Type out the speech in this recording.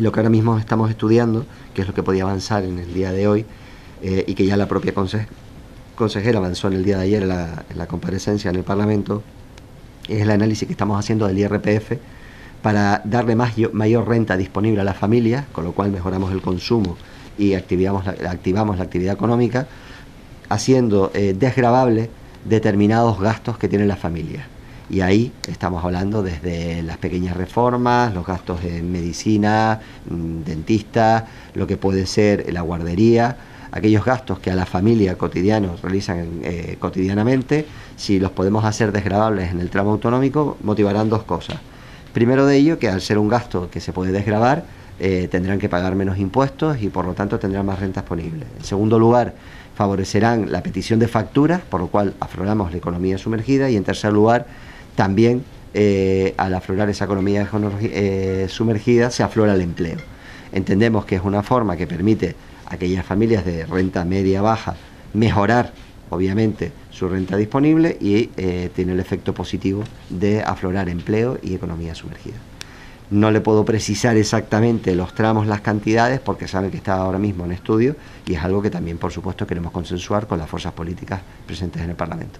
Y lo que ahora mismo estamos estudiando, que es lo que podía avanzar en el día de hoy, eh, y que ya la propia consejera avanzó en el día de ayer en la, comparecencia en el Parlamento, es el análisis que estamos haciendo del IRPF para darle más, mayor renta disponible a las familias, con lo cual mejoramos el consumo y activamos la, actividad económica, haciendo eh, determinados gastos que tienen las familias. Y ahí estamos hablando desde las pequeñas reformas, los gastos en medicina, mm, dentista, lo que puede ser la guardería, aquellos gastos que a la familia cotidianos realizan eh, cotidianamente, si los podemos hacer desgravables en el tramo autonómico, motivarán dos cosas. Primero de ello, que al ser un gasto que se puede desgravar, eh, tendrán que pagar menos impuestos y por lo tanto tendrán más renta disponible. En segundo lugar, favorecerán la petición de facturas, por lo cual afloramos la economía sumergida y en tercer lugar, también eh, al aflorar esa economía eh, sumergida se aflora el empleo. Entendemos que es una forma que permite a aquellas familias de renta media baja mejorar, obviamente, su renta disponible y eh, tiene el efecto positivo de aflorar empleo y economía sumergida. No le puedo precisar exactamente los tramos, las cantidades, porque saben que está ahora mismo en estudio y es algo que también, por supuesto, queremos consensuar con las fuerzas políticas presentes en el Parlamento.